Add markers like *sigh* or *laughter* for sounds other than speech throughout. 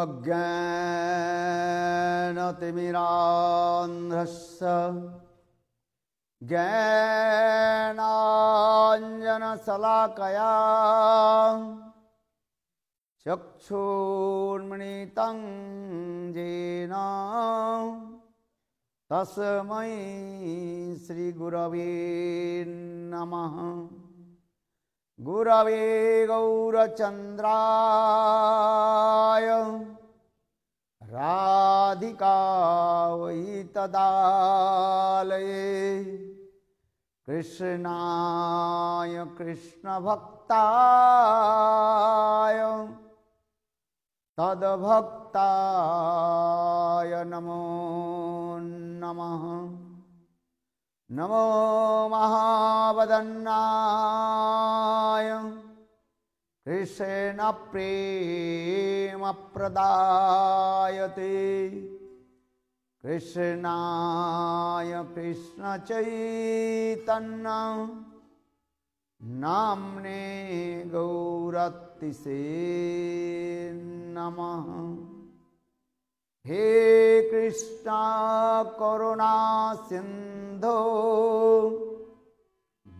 अज्ञानतिमिरान्ध्रस्य ज्ञानाञ्जनशलाकया चक्षुर्मणितं येन तस्मै श्रीगुरवे नमः गुरवे गौरचन्द्राय। राधिका वै तदालये। कृष्णाय कृष्णभक्ताय। तद्भक्ताय नमो नमः नमो महावदन्नाय। कृष्ण प्रेम प्रदायते। कृष्णाय कृष्णचैतन्य नाम्ने गौरतिसे नमः हे कृष्णा करुणा सिन्धो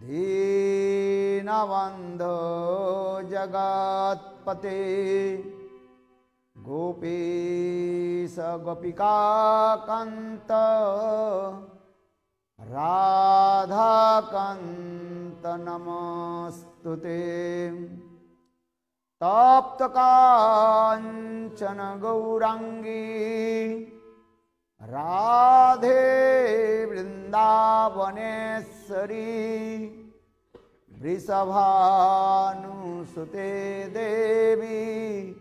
दीनबन्धो जगत्पते राधाकान्त नमस्तु ते तप्तकाञ्चन गौराङ्गी। राधे वृन्दावनेश्वरी। वृषभानुसुते देवी।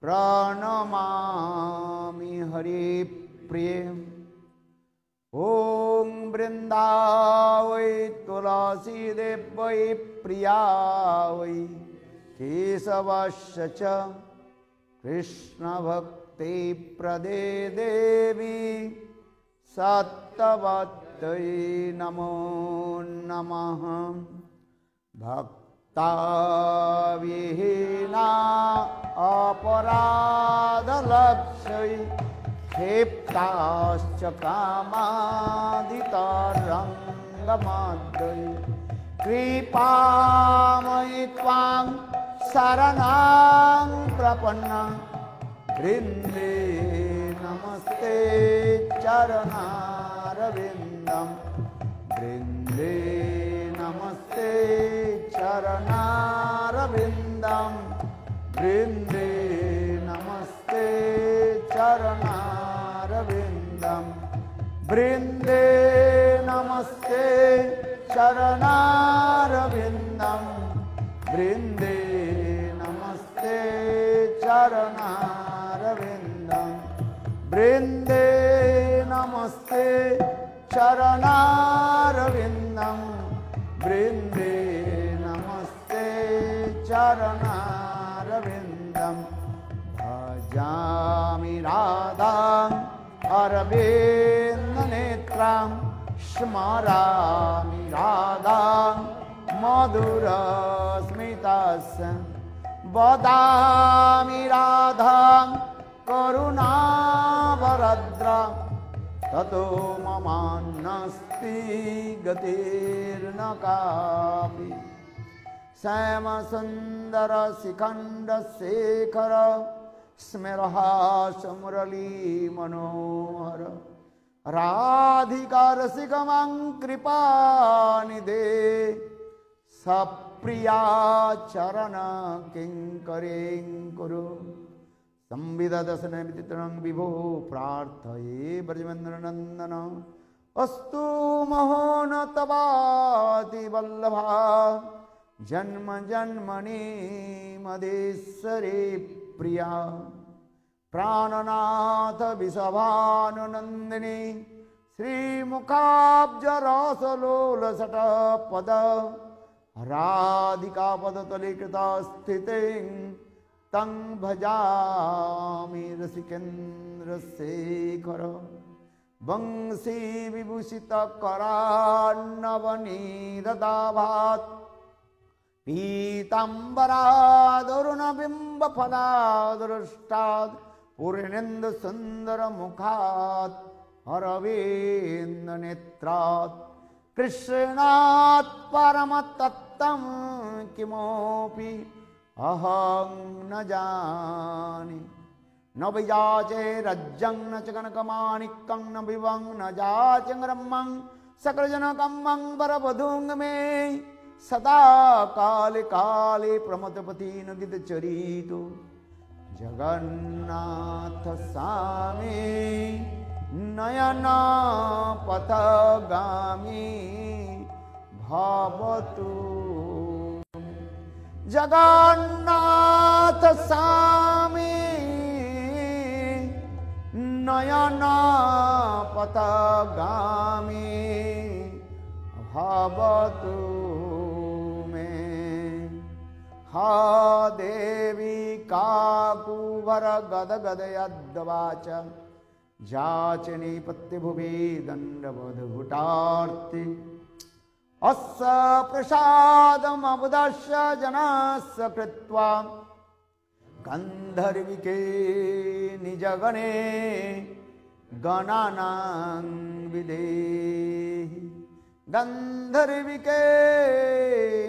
प्रणमामि हरिप्रिये। ॐ वृन्दावै तुलसीदेवै प्रिया वै केशवस्य च कृष्णभक्तिप्रदे देवी सत्तवत्यै नमो नमः। भक्ताविहीना अपराधलक्ष्यै क्षिप्ताश्च कामादितरङ्गमाद्यै। कृपामयि त्वां शरणां प्रपन्ना। वृन्दे नमस्ते चरणारविन्दं वृन्दे नमस्ते चरणारविन्दं वृन्दे नमस्ते चरणारविन्दं वृन्दे नमस्ते चरणारविन्दं वृन्दे चरणारविन्दं वृन्दे नमस्ते चरणारविन्दं वृन्दे नमस्ते चरणारविन्दं भजामि राधाम् अरविन्दनेत्रां स्मरामि राधां मधुरस्मितास्य वदामि राधां करुणावरद्रा ततो ममान्नस्ति गतिर्न कापि श्यामसुन्दरशिखण्डशेखर स्मरहास मुरलीमनोहर राधिकारसिकमं कृपानिदे सप्रिया चरण किङ्करीं कुरु संविददशनविचित्रं विभो प्रार्थये ब्रजमन्द्रनन्दन अस्तु महो न तवाति वल्लभा। जन्म जन्मनि मदेश्वरे प्रिया। प्राणनाथ विषभानुनन्दिनी श्रीमुखाब्जरसलोलसटपद राधिकापदतले कृता स्थितिं तं भजामि रसिकेन्द्रशेखर वंशी विभूषितकरान्नवनीरदाभात् पीताम्बरादरुणबिम्बफलादृष्टात् पूर्णेन्दुसुन्दरमुखात् अरविन्दनेत्रात् कृष्णात् परमतत्त्वं किमपि अहं न जाने। न विजाचे रज्जं न च कनकमाणिक्यं न विवं न जाच ब्रह्मं सकलजनकं वरवधूङ् मे। सदा काले काले प्रमथपति न गिदचरितु जगन्नाथ सामे नयना पथगामी भवतु। जगन्नाथ सामी नयना पथगामी भवतु मे। हा देवी काकुवर गदगदयद्वाच जाचनी पत्यभुवि दण्डवधभुटार्ति अस्य प्रसादमबुदस्य जनस्य कृत्वा गन्धर्विके निजगणे गणानां विदेहि। गन्धर्विके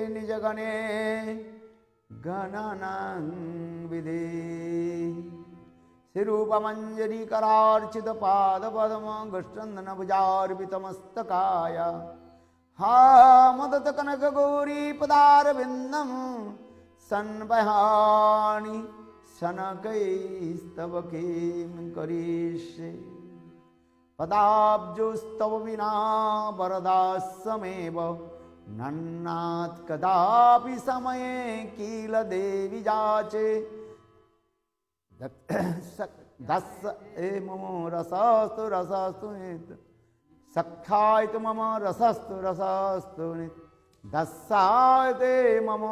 निजगणे गणानां विदेहि। श्रीरूपमञ्जरीकरार्चितपादपद्मगुष्टन्दनभुजार्पितमस्तकाय मदतकनकगौरीपदारविन्दं सन्वहाणि शनकैस्तव किं करिष्ये। पदाब्जोस्तव विना वरदासमेव नन्नात् कदापि समये किल देवि जाचे। दस *coughs* ए मम रसस्तु रसस्तु सख्यायतु मम रसस्तु रसस्तु नियते मम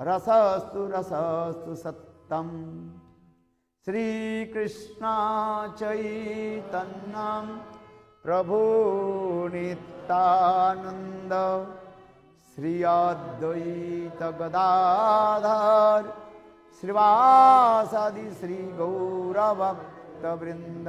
रसस्तु रसस्तु सत्तम्। श्रीकृष्णा चैतन्नं प्रभुनितानन्द श्री अद्वैतगदाधवासदि श्रीगौरभक्तवृन्द।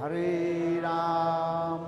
हरे Ram.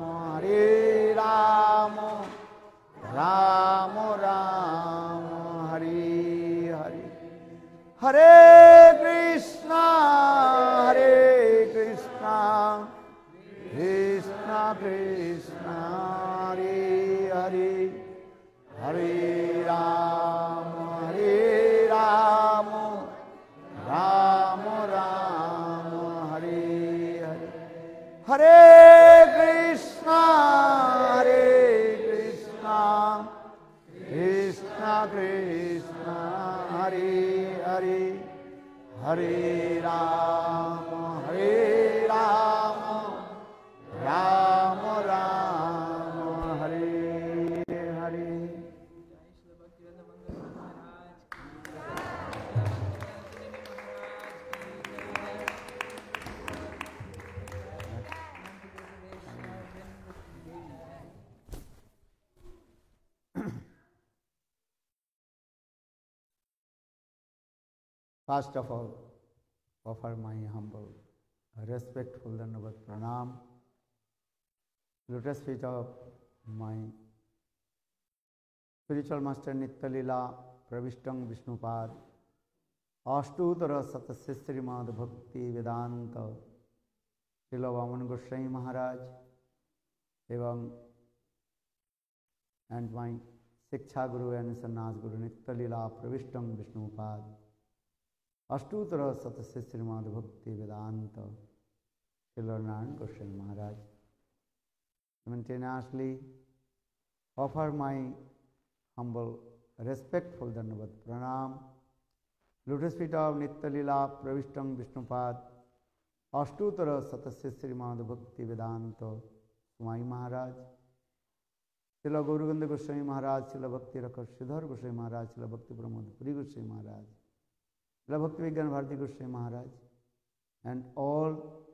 First of all offer my humble respectful धन्यवाद प्रणाम lotus feet of my spiritual master नित्यलीला प्रविष्टंग विष्णुपाद अष्टोतर सतस्य श्रीमद भक्ति वेदांत श्रील वामन गोस्वाई महाराज एवं एंड माई शिक्षा गुरु एंड सन्नास गुरु नित्यलीला प्रविष्टंग विष्णुपाद अष्टोतर सतस्य श्रीमद्भक्ति वेदांत, श्रीलनारायण गोस्वामी महाराज। मेन्टेनियसली ऑफ़र माई हम्बल रेस्पेक्टफुल धन्यवाद प्रणाम लुटस्पीट ऑफ़ नित्यलीला प्रविष्ट विष्णुपाद अष्टोतर सतस्य श्रीमद्भक्ति वेदांत स्वाई महाराज श्रील गौरगंध गोस्वामी महाराज श्रील भक्ति रख श्रीधर गोस्वामी महाराज श्रील भक्ति Pramod Puri Goswami Maharaj Bhakti Vigyan Bharati Goswami Maharaj, and all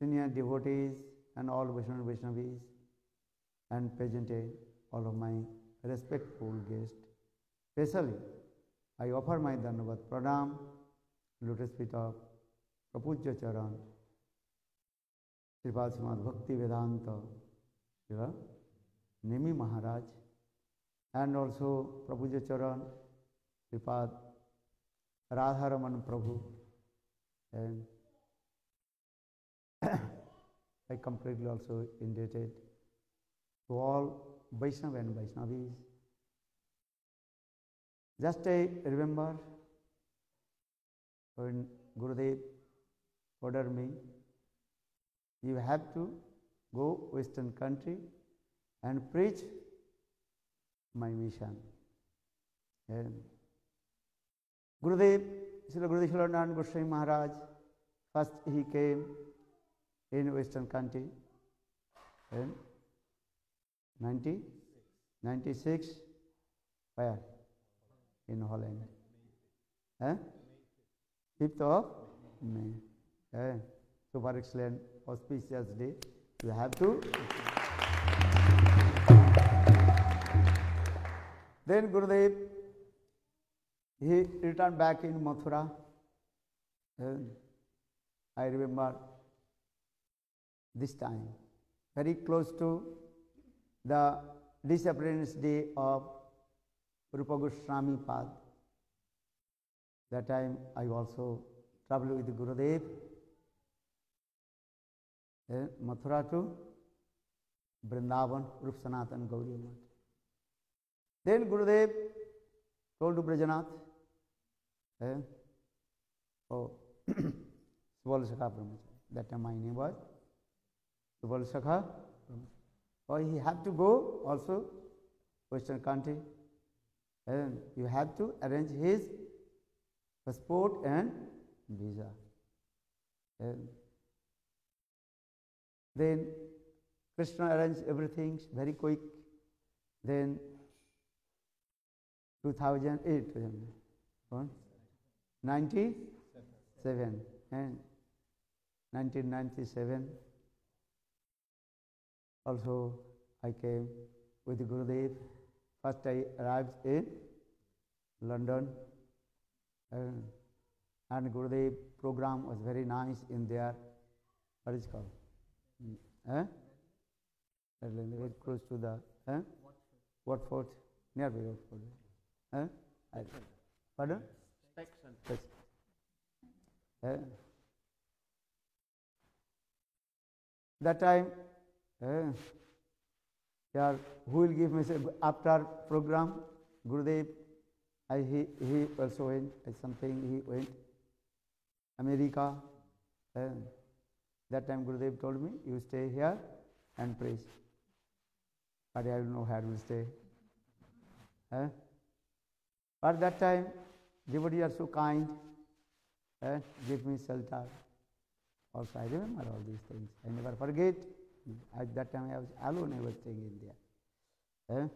senior devotees and all Vaishnava Vaishnavis and presented all of my respectful guests. Especially, I offer my Dhanavad Pranam, lotus feet of Prapujya Charan, Sripal Srimad Bhakti Vedanta, Srila Nemi Maharaj, and also Prabhuja Charan, Sripad Radharaman Prabhu, and *coughs* I completely also indebted to all Vaishnava and Vaishnavis. Just I remember when Gurudev ordered me, you have to go Western country and preach my mission. And Gurudev, Srila Gurudev Srila Goswami Maharaj, first he came in Western country in 90, 96, where? In Holland. Eh? 5th of May. Eh? Super excellent, auspicious day. You have to. Then Gurudev, he returned back in Mathura. And I remember this time, very close to the disappearance day of Rupa Goswami Pad. That time I also traveled with Gurudev, eh, Mathura to Vrindavan, Rup Sanatan Gauri. Then Gurudev told to Brajanath, Subal Sakha Brahmachari. That time my name was Subal Sakha or he have to go also Western country and you have to arrange his passport and visa. Then Krishna arranged everything very quick. Then 2008, 97 and 1997 also I came with Gurudev. First I arrived in London and, and Gurudev program was very nice in there. What is called? Eh? Very close to the eh? Watford, near Watford. Eh? Pardon? Specs. Eh? That time Eh? Yeah, who will give me after program? Gurudev, I, he, he also went, something he went. America. Eh? That time Gurudev told me, you stay here and preach. But I don't know where to stay. Eh? But that time, devotees are so kind, eh? give me shelter. Also, I remember all these things. I never forget. At that time I was alone, I was staying in there. Eh?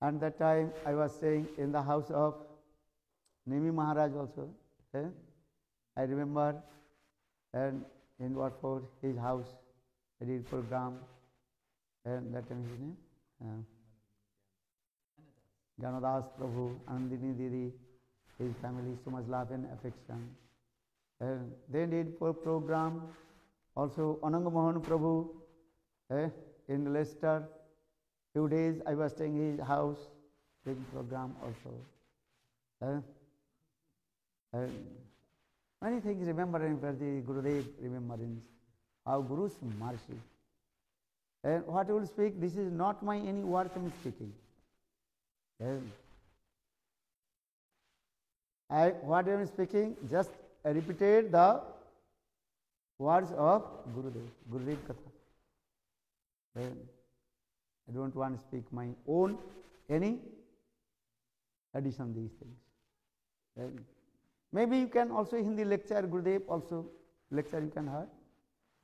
And that time I was staying in the house of Nemi Maharaj also. Eh? I remember and in Watford, his house, I did program, and that time his name? Uh, Janadas Prabhu, Anandini Didi, his family, so much love and affection. And they did for program also, Ananga Mohan Prabhu eh, in Leicester, few days I was staying in his house, big program also. Eh? And many things remembering for the Gurudev remembrance, how Guru's mercy. And what I will speak, this is not my any words I am speaking. And I, what I am speaking, just repeated the words of Gurudev, Gurudev Katha. Then I don't want to speak my own any addition these things. Right? Maybe you can also Hindi lecture, Gurudev also lecture you can hear.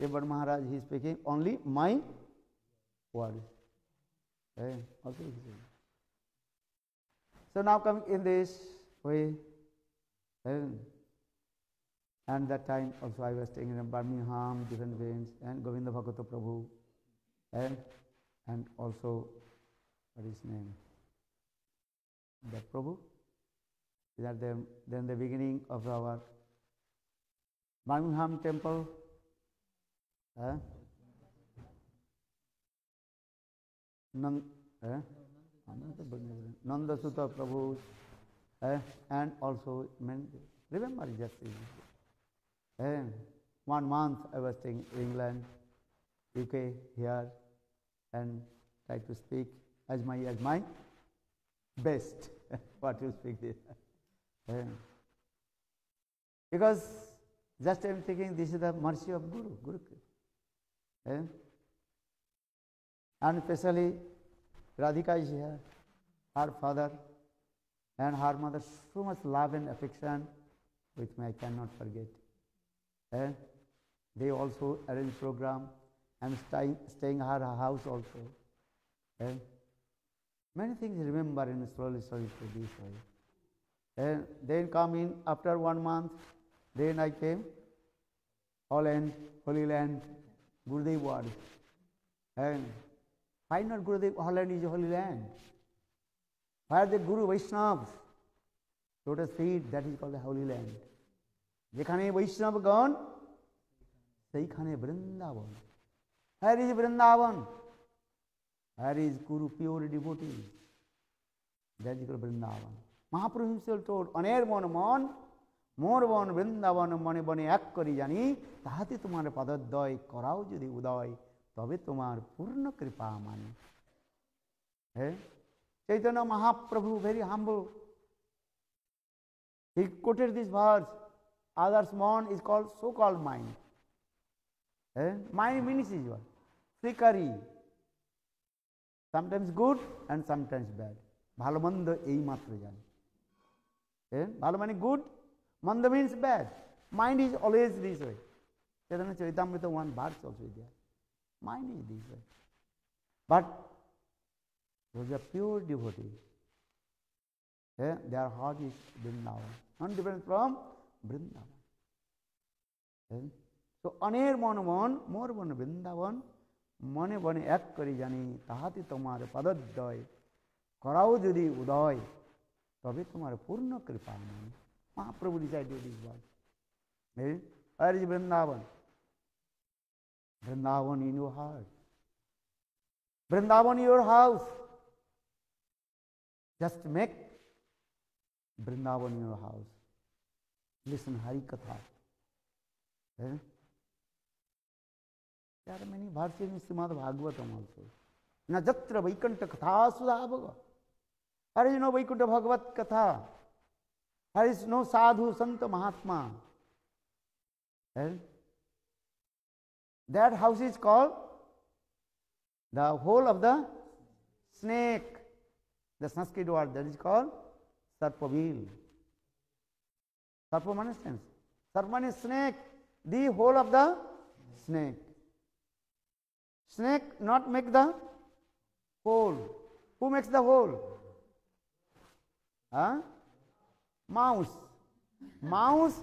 But Maharaj he is speaking only my words. Right? Also he is So now coming in this way, and, that time also I was staying in Birmingham, different veins, and Govinda Bhagavata Prabhu, and, and also, what is his name? That Prabhu? Is that the, then the beginning of our Birmingham temple? Huh? Nand, eh? Nanda Sutta Prabhu, eh? and also, remember just eh? one month I was in England, UK, here, and try to speak as my as my best *laughs* what you speak there. Yeah. Because just I am thinking this is the mercy of Guru, Guru. Yeah. And especially Radhika is here, her father and her mother, so much love and affection, which I cannot forget. And They also arrange program. I am staying, staying her house also. And Many things remember in slowly, slowly to this way. And then come in after one month, then I came, Holland, Holy Land, Gurudev ward. And why not Gurudev, Holland is holy land? Where the Guru Vaishnavas, lotus feet, that is called the holy. যেখানে বৈষ্ণবগণ সেইখানে Vrindavan. Here is Vrindavan? Here is guru pure devotee that is Vrindavan. Mahaprabhu himself told অনের মন মন মোর বন বৃন্দাবন মনে বনে এক করি জানি তাহাতে তোমার পদদ্বয় করাও যদি উদয় তবে তোমার পূর্ণ কৃপা মানে। হ্যাঁ? Chaitanya Mahaprabhu very humble He quoted this verse, others mon is called so-called mind. Eh? Mind means is what? Flickery. Sometimes good and sometimes bad. ভালো মন্দ এই মাত্র জানে ভালো মানে গুড মন্দ means bad mind is always this way সেজন্য চৈতামৃত one verse also there mind is this way but was a pure devotee. Yeah, their heart is Vrindavan, not different from Vrindavan. Yeah? So, অনের মন মন মোর মন বৃন্দাবন মনে বনে এক করি জানি তাহাতে তোমার পদদ্বয় করাও যদি উদয় তবে তোমার পূর্ণ কৃপা মানে Mahaprabhu decided is word Where is Vrindavan? Vrindavan in your heart. Vrindavan in your house. Just make Vrindavan your house. Listen Hari Katha. Eh? There are many verses in Srimad Bhagavatam also. Na jatra vaikanta katha sudhabhava. There is no Vaikuntha Bhagavat Katha. There is no sadhu, santa, mahatma. And that house is called the hole of the snake. The Sanskrit word that is called Sarpavil. Sarpa understands? Sarpan is snake, the hole of the snake. Snake not make the hole. Who makes the hole? Huh? Mouse. Mouse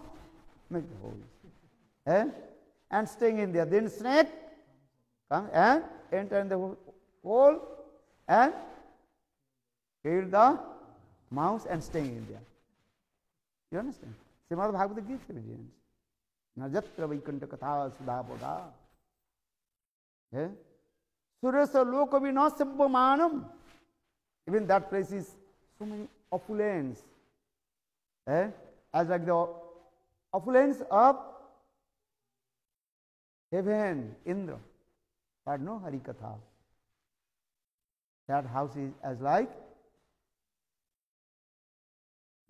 make the hole. Eh? And staying in there. Then snake come and enter in the hole and kill the mouse and staying in there. You understand? Srimad Bhagavata gives evidence. Najatra Vaikunta Katha Sudha Sudhapada. Eh? Surasa Lokavinasampamanam. Even that place is so many opulence. Eh? As like the opulence of heaven, Indra. But no Harikatha. That house is as like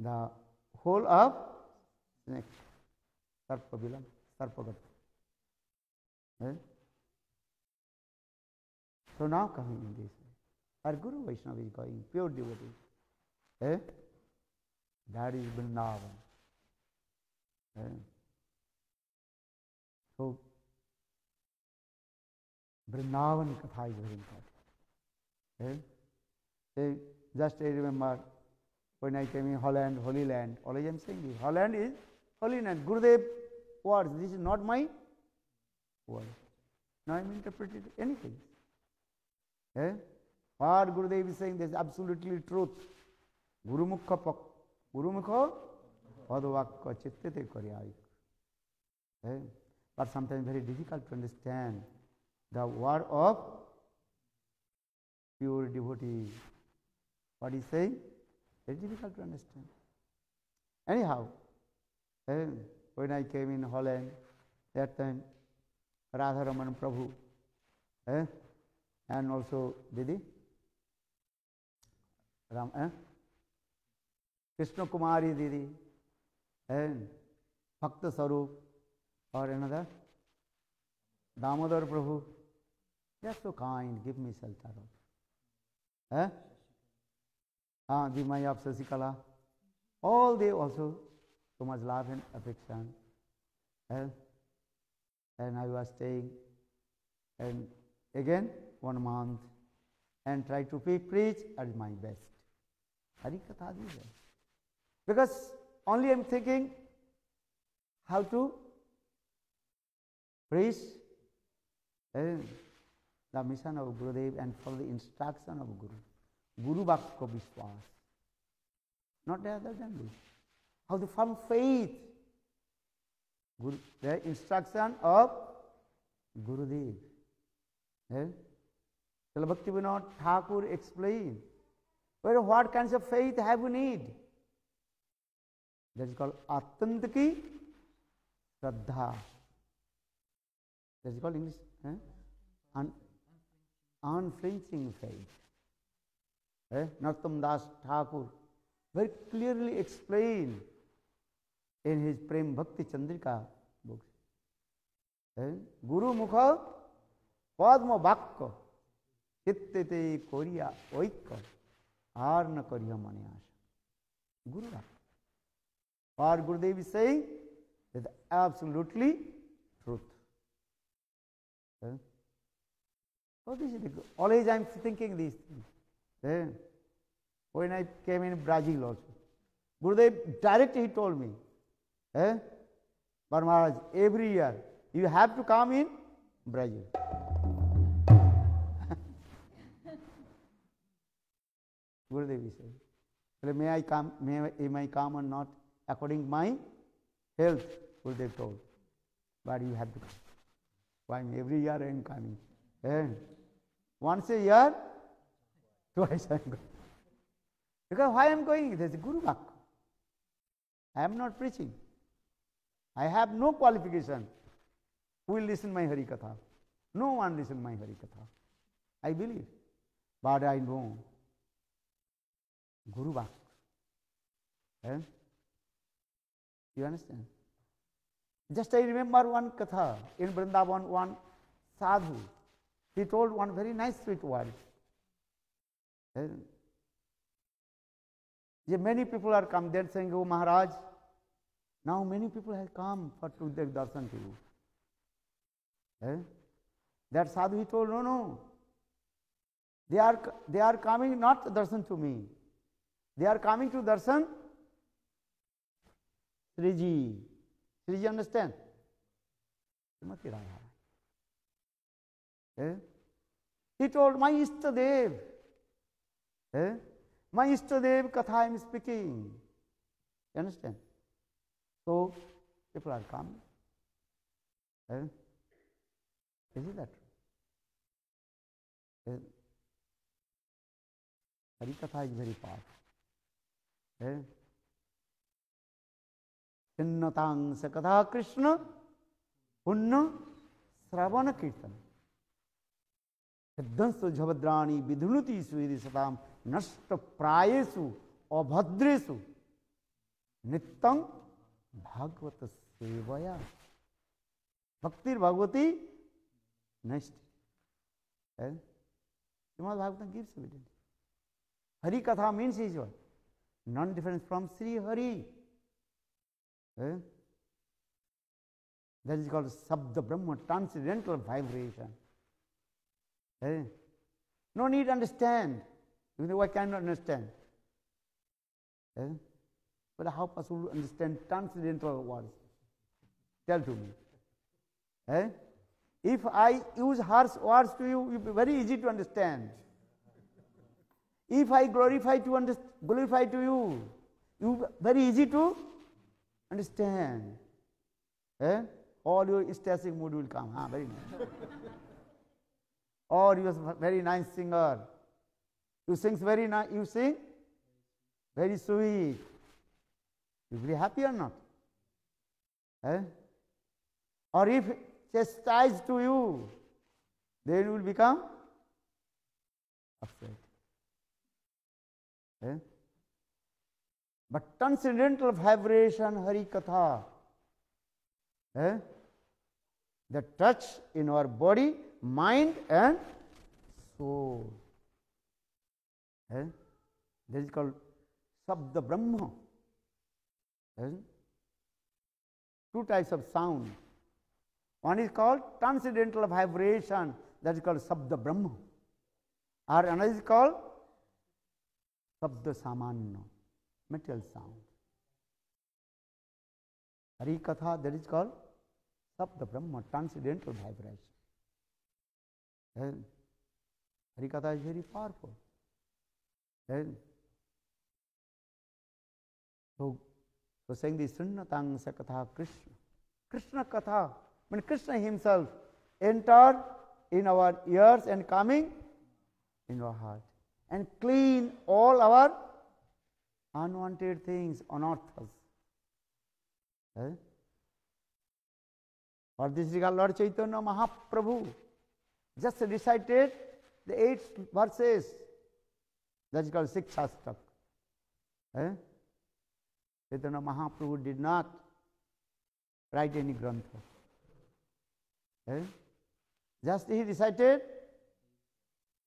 the whole of snake. Sarpavilam, Sarpagat. Eh? So now coming in this. Our Guru Vaishnava is going, pure devotee. Eh? That is Vrindavan. Eh? So, Vrindavan Katha is very important. Eh? Just I remember when I came in Holland, Holy Land, always I am saying this, Holland is Holy Land. Gurudev words, this is not my word. Now I am interpreting anything. Eh? What Gurudev is saying, this is absolutely truth. Gurumukha pak, Gurumukha padvakya chittete karyayik. Eh? But sometimes very difficult to understand the word of pure devotee. What is saying? Very difficult to understand. Anyhow, eh, when I came in Holland, that time Radharaman Prabhu eh, and also Didi Ram, eh, Krishna Kumari Didi and Bhakta Sarup or another Damodar Prabhu. They are so kind, give me shelter. Eh? Ah, the Maya of Sasikala. All they also so much love and affection. And I was staying and again one month and try to pre- preach at my best. Harikatha Because only I am thinking how to preach and the mission of Gurudev and follow the instruction of Guru. Guru को विश्वास not other than guru how to form faith guru instruction of Gurudev चलो Bhakti Vinod Thakur explain where what can say faith have you need that is called अत्यंत की श्रद्धा that is called English unflinching faith Eh? Nartam Das Thakur very clearly explained in his Prem Bhakti Chandrika books. Eh? Guru Mukha Padma Bhakka Chittete Koriya Oikka Arna Koriya Manyasha. Guru Bhakta. Or Gurudev is saying that absolutely truth. Eh? Oh, this is the, always I am thinking these things. Eh? When I came in Brazil also, Gurudev directly he told me, eh? But Maharaj, every year you have to come in Brazil. Gurudev "Well, may I come, may may I come or not according my health, Gurudev told. But you have to come. Why every year I am coming. Eh? Once a year, twice I am going. Because why I am going? There is Guru Bhakti. I am not preaching. I have no qualification. Who will listen my Hari Katha? No one listen my Hari Katha. I believe. But I know Guru Bhakti. Eh? You understand? Just I remember one katha in Vrindavan, one sadhu. He told one very nice sweet word. Eh? Yeah, many people are come there saying, Oh Maharaj, now many people have come for to take darshan to you. Eh? That sadhu he told, No, no. They are, they are coming not darshan to me. They are coming to darshan Sriji. Sriji understand? Srimati Radha. Eh? He told my Ishtadev. My इष्ट देव कथा I am speaking understand people are come Hari कथा is very part छिन्नतांश कथा कृष्ण पुण्य श्रवण कीर्तन सिद्धंस्व झवद्राणी विधुनुति सुधि सताम नष्ट प्रायसु अभद्रेशु नित्यं भागवत सेवया। भक्तिर भगवती नष्ट श्रीमद भागवत गिव हरि कथा means is non difference from Shri Hari that is called शब्द ब्रह्म transcendental vibration no need understand You know, I cannot understand. Eh? But how possible to understand transcendental words? Tell to me. Eh? If I use harsh words to you, it will be very easy to understand. If I glorify to under, glorify to you, you very easy to understand. Eh? All your ecstatic mood will come. Ah, very nice. or you are very nice singer. You sing very nice. You sing very sweet. You will be happy or not? Eh? Or if chastised to you, then you will become upset. Eh? But transcendental vibration, Hari Katha, eh? the touch in our body, mind, and soul. This is called शब्द ब्रह्म two types of sound one is called transcendental vibration that is called शब्द ब्रह्म are N is called शब्द सामान्य material sound Hari कथा that is called शब्द ब्रह्म transcendental vibration Hari कथा is very powerful And so, so saying the Sunnatang Sakatha Krishna. Krishna Katha when Krishna himself entered in our ears and coming in our heart and clean all our unwanted things, unearths. Eh? For this regard, Lord Chaitanya Mahaprabhu just recited the eight verses. That is called Sikshastak. Eh? Chaitanya Mahaprabhu did not write any grantha. Eh? Just he recited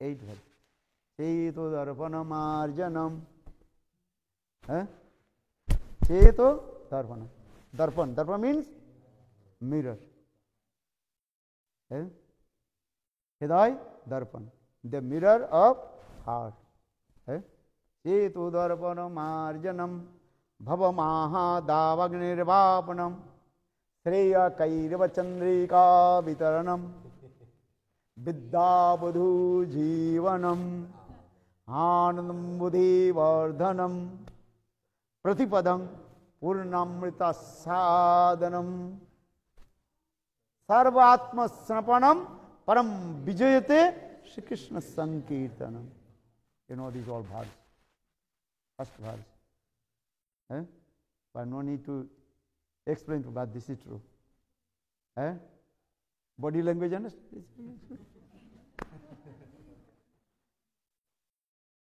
eight words. Cheto darpana marjanam. Eh? Cheto darpana. Darpan. Darpan means mirror. Eh? Hidai darpan. The mirror of heart. Eh? Cheto darpana marjanam. भवमाहादावग्निर्वापनम् श्रेय कैरवचंद्रिका वितरणम विद्याबधु जीवनम आनंदम बुधिवर्धनम प्रतिपदम पूर्णामृत साधनम सर्वात्म समर्पणम परम विजयते Shri Krishna संकीर्तनम you know, these all bhags first verse eh? but no need to explain to but this is true. Eh? Body language understand?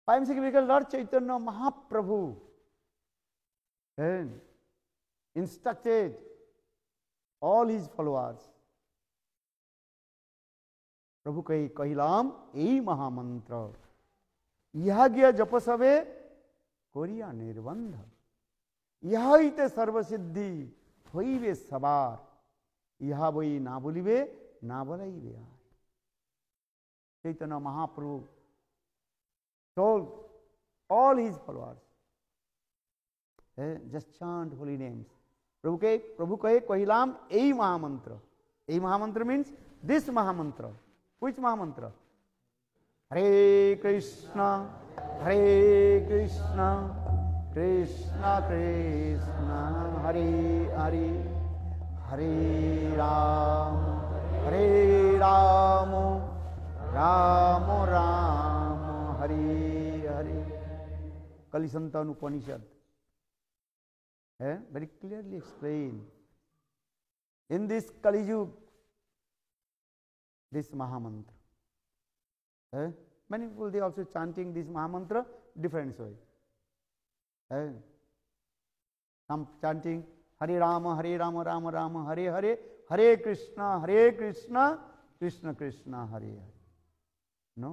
Prime Secretary Lord Chaitanya Mahaprabhu eh, instructed all his followers. प्रभु कही कहिलाम यही महामंत्र यह जप सवे Korea निर्बंध यह सर्वसिद्धि হইবে সবার ইহা বই না বলিবে না বলাইবে আর Chaitanya Mahaprabhu told all his followers eh, just chant holy names प्रभु के प्रभु कहे कहिलाम यही महामंत्र यही महामंत्र मीन्स दिस महामंत्र which महामंत्र हरे कृष्ण हरे कृष्ण कृष्ण कृष्ण हरे हरे हरे राम हरे राम राम राम हरे हरे कलि संतान उपनिषद है very clearly explain in this Kaliyug this mahamantra. Eh? many people they also chanting this mahamantra different way है हम chanting हरे राम हरे राम राम राम हरे हरे हरे कृष्णा हरे कृष्णा कृष्ण कृष्णा हरे हरे no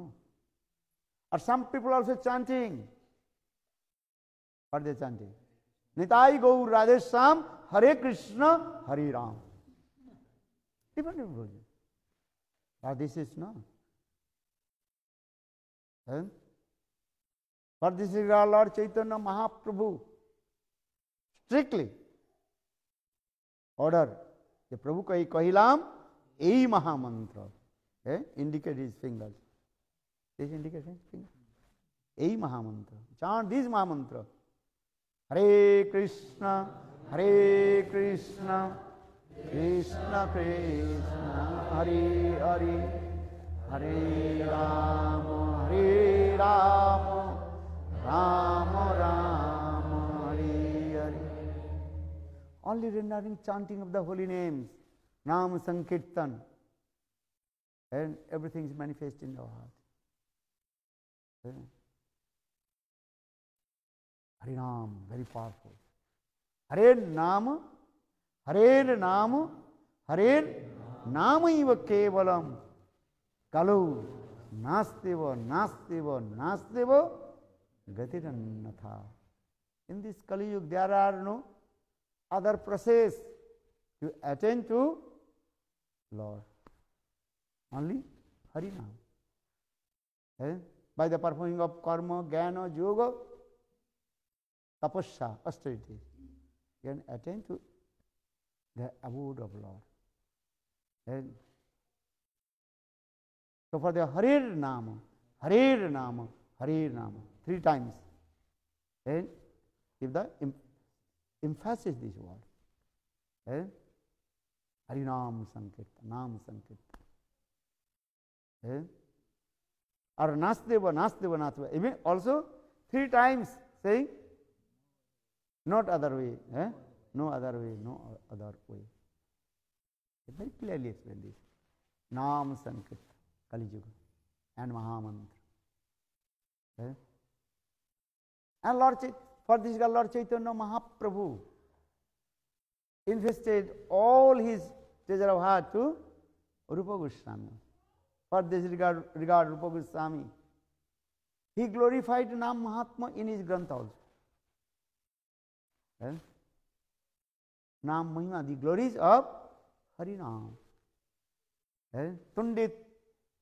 or some people also chanting What they chanting? Nitai Gaur Radhe Sam Hare Krishna Hare Ram. Different version. But this is not. But this is our Lord Chaitanya Mahaprabhu strictly order. The Prabhu kahi kahilam ei mahamantra. Eh? Indicate his fingers. This indicates his fingers. Ei mahamantra. Chant this mahamantra. Hare Krishna, Hare Krishna, Krishna Krishna, Hare Hare, Hare Rama. Hare Ram Ram Ram Hare Hare only rendering chanting of the holy names nam sankirtan and everything is manifest in our heart हरे नाम very powerful हरे नाम हरे नाम हरे नाम केवलम कलु नास्तव नास्तव नास्तव गतिर था in this Kalyug there are no other process to attend to lord only Hari नाम by the performing of karma ज्ञान योग तपस्या austerity can attend to the abode of lord and so for the Harir Nama, Harir Nama, Harir Nama, three times. And give the em emphasis this word. And Harinam Sankirtan, Nam Sankirtan. And or Nasdeva, Nasdeva, Nasdeva. Even also three times saying not other way, eh? no other way, no other way. Very clearly explained this. Nam Sankrit, And Mahamantra. Eh? And Lord, for this Lord Chaitanya Mahaprabhu invested all his treasure of heart to Rupa Goswami. For this regard, regard Rupa Goswami, he glorified Nam Mahatma in his Grantha also. Eh? Nam Mahima, the glories of Harinam. Eh? Tundit,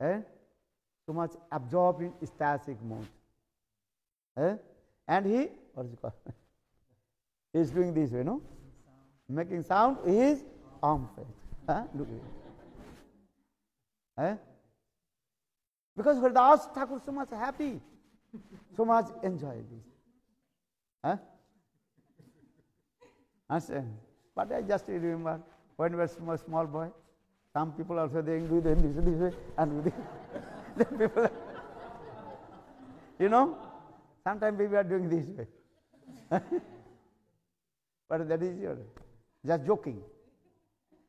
eh, so much absorbed in static mode. Eh? And he, what is it called? *laughs* he is doing this, you know, making sound is armpit. Eh? Look at it. Eh? Because Haridas Thakur so much happy, so much enjoy this. Huh? But I just remember when we were small, small boy, some people also they do this, this way and this. people, you know, sometimes we are doing this way. but that is your, just joking.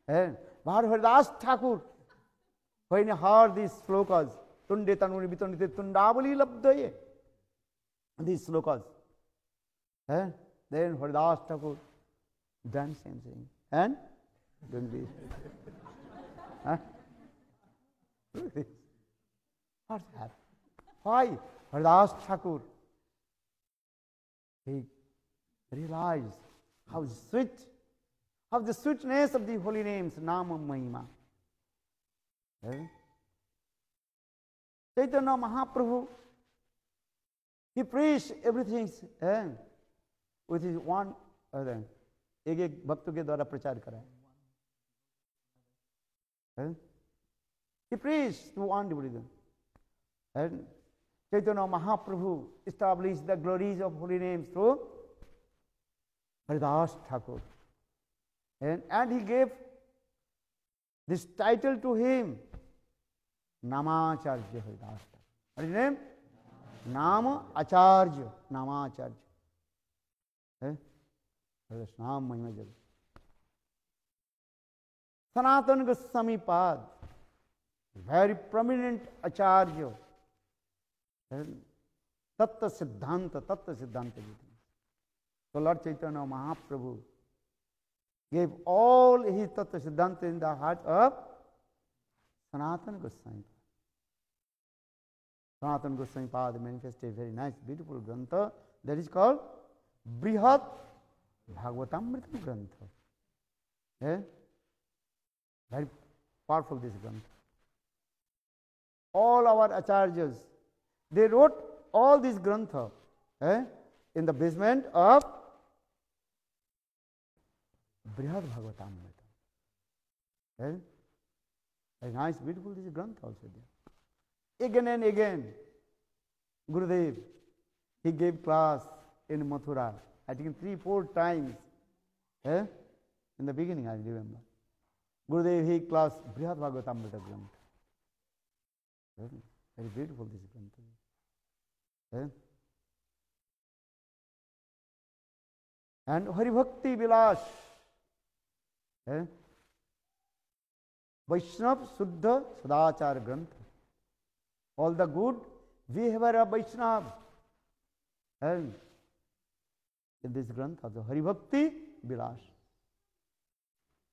And Haridas Thakur, when he heard these slokas, Tunde Tanuri Vitundite Tundavali Labdaye, these slokas, and then Haridas Thakur dancing, and doing this. Huh? Look? Why? Haridas Thakur. He realized how sweet, how the sweetness of the holy names, Nama Mahima. Eh? Chaitanya Mahaprabhu, he preached everything. Eh? with his one एक एक भक्तों के द्वारा प्रचार करा है And he preached to one Buddhism. And Chaitanya Mahaprabhu established the glories of holy names through Haridas Thakur. And, and he gave this title to him, Namacharya Haridas Thakur. What is his name? Nama Acharya, Namacharya. Hare Krishna सनातन गोस्वामी पाद very prominent आचार्य तत्व सिद्धांत तत्व सिद्धांत तो lord Chaitanya Mahaprabhu gave all he तत्व सिद्धांत in the heart of Sanatan Goswami Sanatan Goswami पाद manifest a very nice beautiful ग्रंथ that is called Brihat Bhagavatamrit ग्रंथ। Very powerful this grantha all our acharyas, they wrote all these grantha eh, in the basement of Brihad Bhagavatamrita. Eh? A nice, beautiful this grantha also there. Again and again, Gurudev, he gave class in Mathura, I think three, four times. Eh? In the beginning, I remember. Gurudev he class बृहद भागवत अमृत ग्रंथ very beautiful this ग्रंथ and Haribhakti Vilas Vaishnav शुद्ध सदाचार ग्रंथ all the good behaviour a Vaishnav and this ग्रंथ Haribhakti Vilas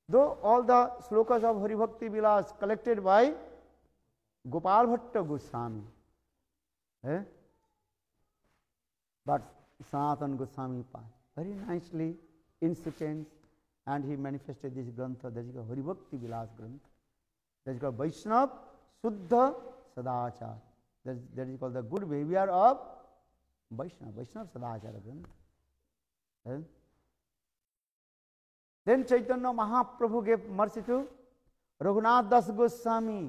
Though all the slokas of Hari Bhakti Vilas collected by Gopal Bhatta Goswami. Eh? But Sanatan Goswami very nicely in sequence and he manifested this grantha that is called Haribhakti Vilas grantha. That is called Vaishnav Suddha Sadachar. That is, that is called the good behavior of Vaishnav, Vaishnav Sadachara grantha. Eh? Then Chaitanya Mahaprabhu के mercy to Raghunath Das Goswami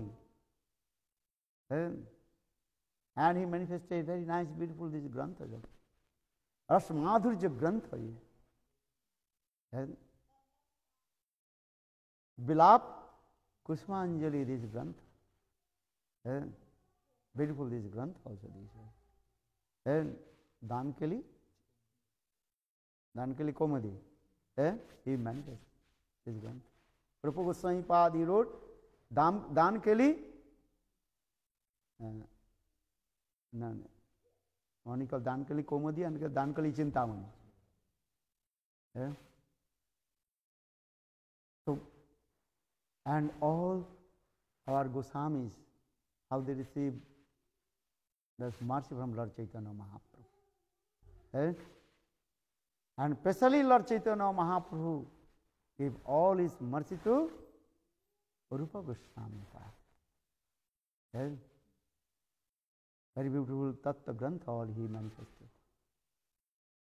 and he manifest very nice beautiful this ग्रंथ रस माधुर्य ग्रंथ है बिलाप कुष्मांजलि this ग्रंथ beautiful this ग्रंथ also this दान के लिए दान के लिए Kaumudi And he manifested this Grantha. Prabhu Goswami Pad he wrote Dam, Dan Kelly, uh, one he called Dan Dankali अनिकल दानकली Kaumudi अनिकल दानकली Chintamani so and all our Goswamis how they receive the mercy from Lord Chaitanya Mahaprabhu eh? And especially Lord Chaitanya Mahaprabhu gave all his mercy to Rupa Goswami eh? Very beautiful Tattva Grantha all he manifested.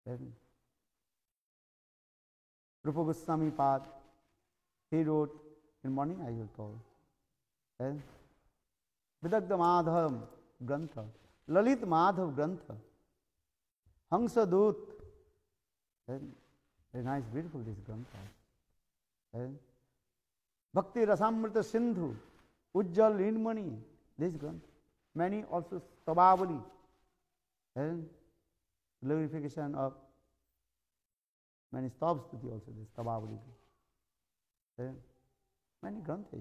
Then Rupa Goswami Pad, he wrote in morning I will told. Then Vidagda Madhav Grantha, Lalit Madhav Grantha, Hamsa Dut, then very nice, beautiful this Grantha. Then Bhakti Rasamrita Sindhu, Ujjal Inmani, this Grantha. Many also Stavavali and glorification of many stops to be also this Stavavali. And many grantha is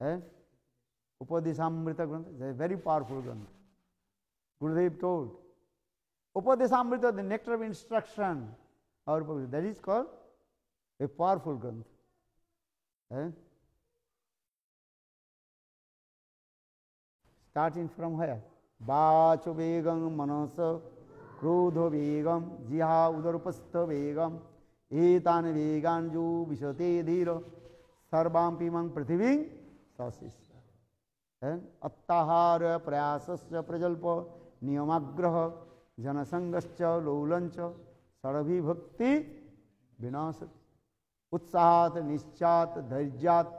there. And Upadeshamrita grantha is a very powerful grantha. Gurudev told. Upadeshamrita, the nectar of instruction, or that is called a powerful grantha. And starting from where? Vacho vegam manasa क्रोधो वेगम जिहा उदरपस्थ वेगम एतान वेगान जो विशते धीर सर्वांपि मंग पृथ्वी सशिष्य अत्ताहार प्रयास प्रजल्प नियमाग्रह जनसंगश्च, लोलंच सर्विभक्ति विनाश। उत्साहत, निश्चात, धैर्यात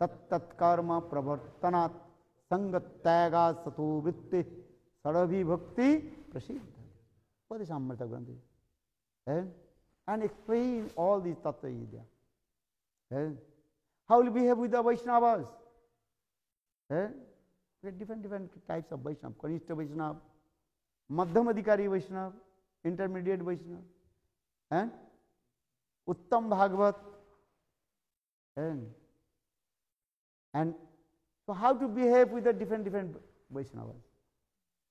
तत्तत्कर्म प्रवर्तनात् संग त्यागा सतोवृत्ति सर्विभक्ति प्रसिद्ध। बहुत सामर्थ्य ग्रंथ। है? एंड एक्सप्लेन ऑल दिस तत्व is there how will behave with the Vaishnavs है? Different different types of Vaishnav कनिष्ठ वैष्णव मध्यम अधिकारी वैष्णव इंटरमीडिएट वैष्णव एंड उत्तम Bhagavat and and so how to behave with different different Vaishnav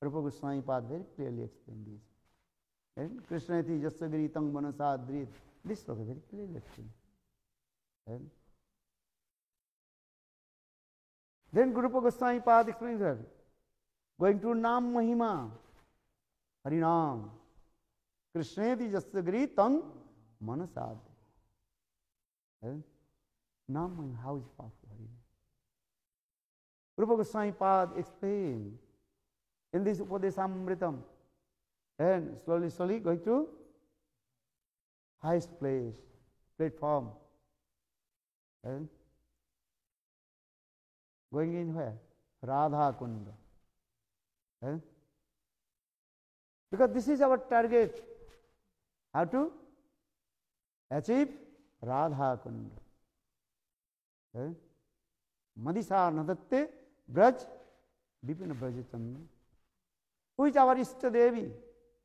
Rup Goswami पाद very clearly explain this and Krishna थी जसगिरी तंग मनसा दृत this was very clearly explain and Then Guru Pagasthani explains that going to Nam Mahima, Harinam. कृष्णे दि जस गिरी तंग मन साध नाम how is powerful Rup Goswami पाद explain in this Upadeshamritam and slowly slowly going to highest place platform and going in Radha Kund and because this is our target. How to achieve Radha Kunda. And Madisa Nadatte Braj Vipin Braj Chandra. Who is our Ishta Devi?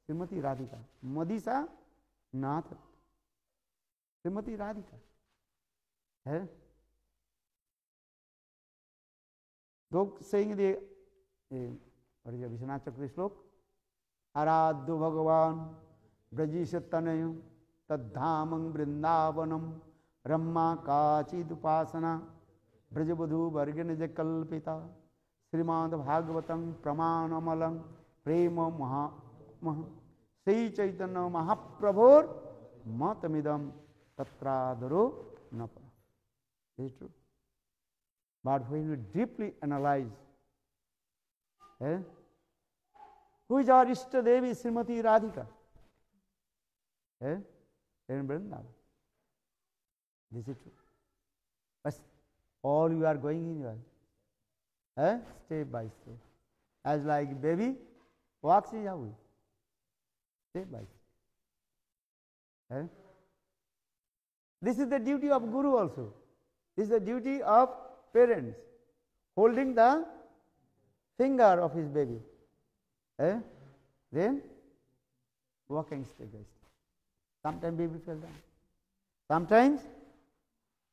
Srimati Radhika. Madisa Nath. Srimati Radhika. है लोग सेंगे is Vishwanath चक्र श्लोक आराध्य भगवान। ब्रजीश तनय तद्धाम वृंदावनम रम्मा काचिदुपासना ब्रजबधु वर्ग निज कल्पिता श्रीमद भागवतं प्रमाणमलं। प्रेम महा मह श्री चैतन्य महाप्रभोर मतमिदम तत्रादरो न Is true? But when eh, who is our Ishta Devi Srimati Radhika? In Vrindavan. This is true. But all you are going in your eh? step by step. As like baby walks in Yahweh. Step by step. Eh? This is the duty of Guru also. This is the duty of parents, holding the finger of his baby. Eh? Then walking step by step. Sometimes baby fell down. Sometimes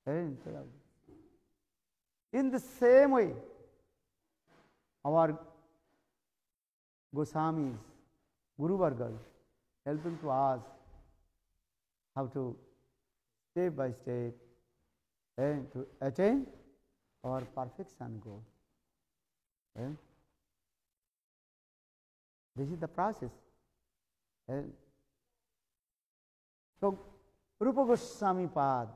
eh, in the same way, our Goswamis, Guru Vargas, helping to us how to step by step and to attain our perfection goal. And this is the process. And so, Rupa Goswami Pad,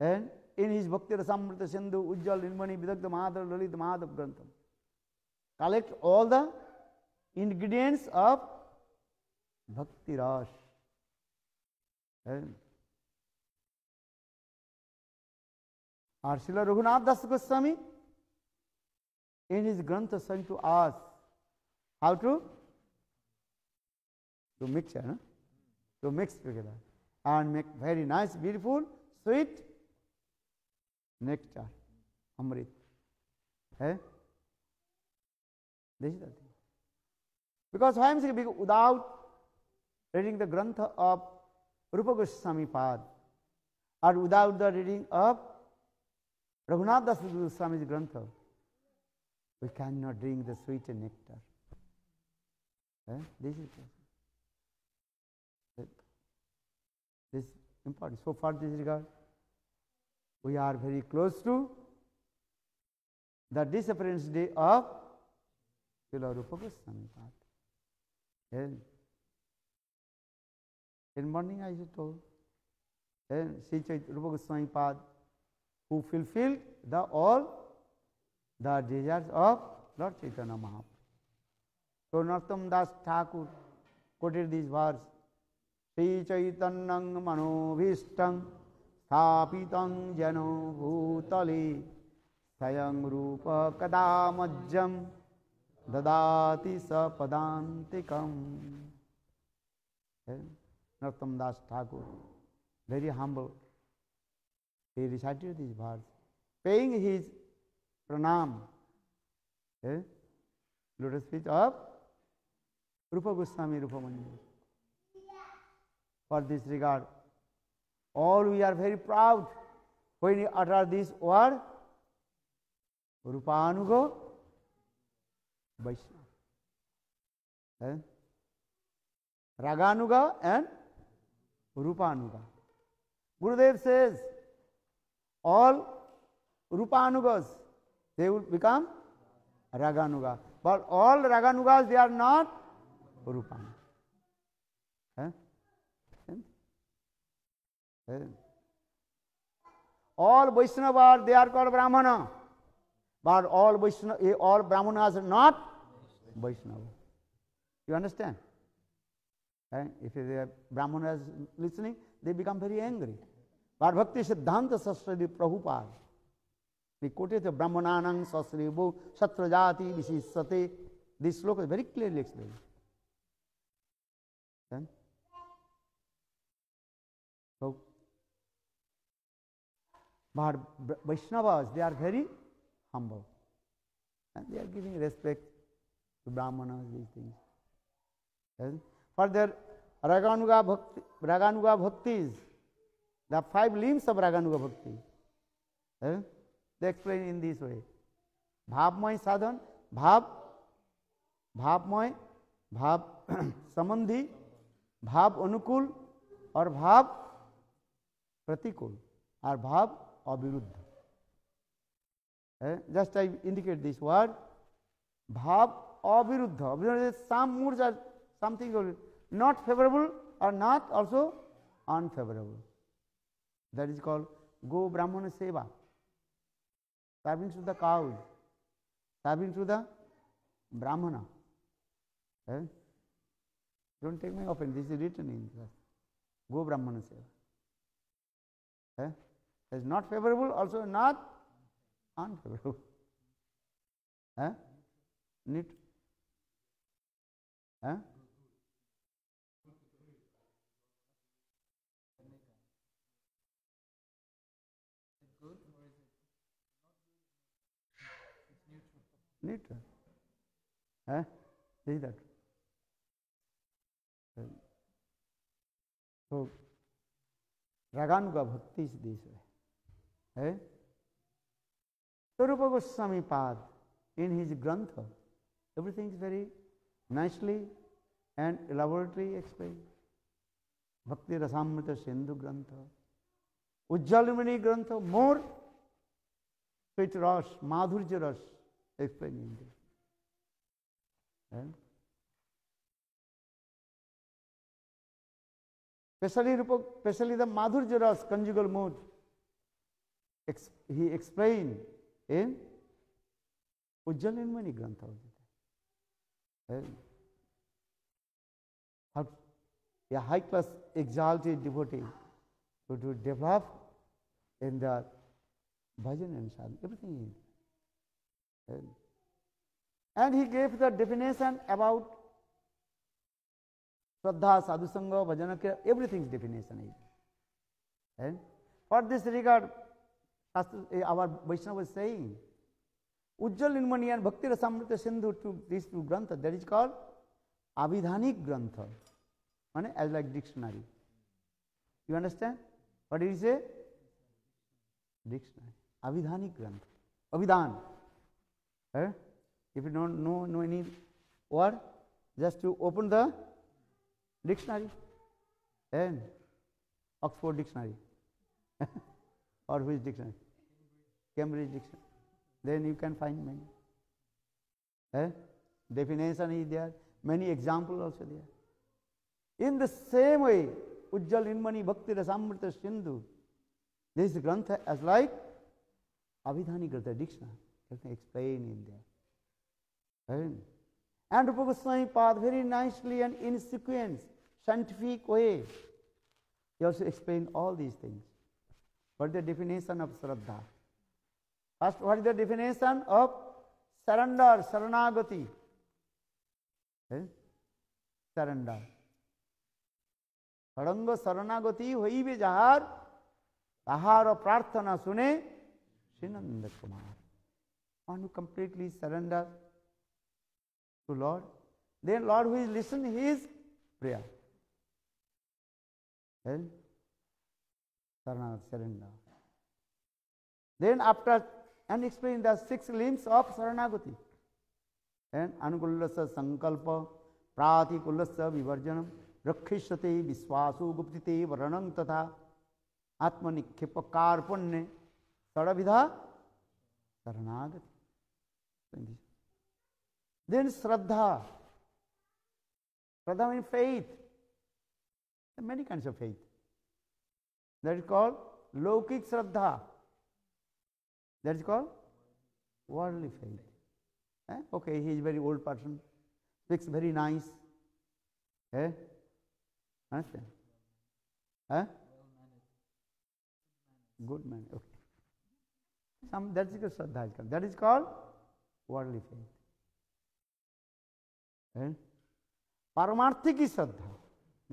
and in his Bhakti Rasamrita Sindhu, Ujjal, Nirmani, Vidagda Madhav, Lalit Madhav Grantham, collect all the ingredients of Bhakti Ras. And Or Srila Raghunath Das Goswami in his Grantha sent to us how to to mix, no? to mix together and make very nice, beautiful, sweet nectar, amrit. Eh? This is the thing. Because why am saying without reading the Grantha of Rupa Goswami Pad or without the reading of Raghunath Das Goswami's Grantha, we cannot drink the sweet nectar. Eh? This is this important. So far, this regard, we are very close to the disappearance day of Srila Rupa Goswami And in morning I told, and Sri Rupa Goswami Pad who fulfilled the all the desires of Lord Chaitanya Mahaprabhu. So Nartam Das Thakur quoted these verse. Sri Chaitanyang Manobhishtam Sthapitam Jano Bhutali Sayang Rupa Kadamajjam Dadati Sapadantikam. Nartam Das Thakur, very humble. he recited this verse, paying his pranam, eh, lotus feet of Rupa Goswami Rupa Manjari. for this regard. All we are very proud when we utter this word, Rupanuga Vaishnava. Eh? Raganuga and Rupanuga. Gurudev says, all Rupanugas, they will become Raganuga. But all Raganugas, they are not रूपान all Vaishnav are they are call Brahmin bar all Vaishnav all ब्राह्मण आज not Vaishnav you understand if they Brahmin is listening they become very angry बार भक्ति सिद्धांत सस्वी प्रभुपाल कोटे थे ब्राह्मणान सस्री बो सत्र जाति विशिष्टते this श्लोक very clearly explain Then, so, but Vaishnavas, they are very humble. And they are giving respect to Brahmanas, these things. And further, Raganuga Bhakti, Raganuga Bhaktis, the five limbs of Raganuga Bhakti. Eh? They explain in this way. भावमय साधन भाव भावमय भाव संबंधी भाव अनुकूल और भाव प्रतिकूल, और भाव अविरुद्ध। Just I indicate this word भाव अविरुद्ध। समथिंग नॉट फेवरेबल और not also unfavourable that is called गो ब्राह्मण सेवा serving to the cow serving to the Brahmin Don't take me offense, this is written in class. Go Brahmana Seva. Eh? Not favorable, also not unfavorable. *laughs* Eh? Need. Eh? neutral. Huh? Is that? तो रागानुगा भक्ति इस देश में है। स्वरूप गोस्वामी पाद in his ग्रंथ everything is very nicely and elaborately explain Bhakti Rasamrit, Sindhu ग्रंथ, उज्जवलमणि ग्रंथ, मोर स्वीट रस, माधुर्य रस explain this and especially, especially the Madhurya Ras conjugal mood, ex, he explained in Ujjalinmani Grantha. How a high class exalted devotee to, develop in the bhajan and sadhana, everything and he gave the definition about श्रद्धा, साधुसंग, भजन क्रिया everything definition is and for this regard our Vaishnav is saying Ujjwal Nilmani Bhakti Rasamrit Sindhu to this two ग्रंथ that is called आविधानिक ग्रंथ, माने as like dictionary you understand what is a dictionary ग्रंथ। अभिधान। If you don't know no any word just you open the dictionary? है Oxford dictionary और which dictionary Cambridge dictionary then you can find many है definition is there many example also there in the same way Ujjwala इनमणि Bhakti Rasamrita Sindhu this granth as like अभिधानी granth dictionary explain in there and Rup Goswami Pad very nicely and in sequence scientific way. He also explained all these things. What is the definition of Shraddha? First, what is the definition of surrender, Saranagati? Eh? Surrender. সড়ঙ্গ শরণাগতি হইবে যাহার তাহার প্রার্থনা শুনে Shri Nand Kumar one who completely surrenders to Lord, then Lord will listen his prayer. Then Saranagati, surrender. Then after, and explain the six limbs of Saranagati. Then Anukullasa Sankalpa, Pratikullasa Vivarjanam, Rakshishate Viswasu Guptite Varanam Tatha, Atmanikhipa Karpunne, Sadavidha Saranagati. Then Shraddha. Shraddha means faith. There are many kinds of faith. That is called Lokik Shraddha. That is called worldly faith. Eh? Okay, he is very old person, speaks very nice. Eh? Understand? Eh? Good man. Okay. Some that is called Shraddha. That is called worldly faith. Eh? Paramarthik Shraddha.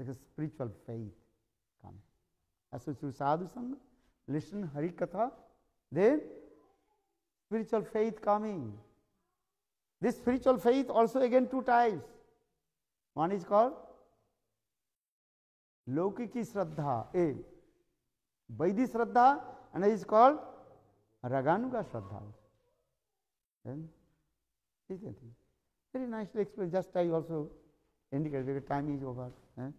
Is spiritual faith. Come. As to sadhu sangha, listen Hari Katha, then spiritual faith coming. This spiritual faith also again two types. One is called Lokiki Shraddha, A. Vaidhi Shraddha, and is called Raganuga Shraddha. Then, very nicely explained. Just I also indicated the time is over. Eh?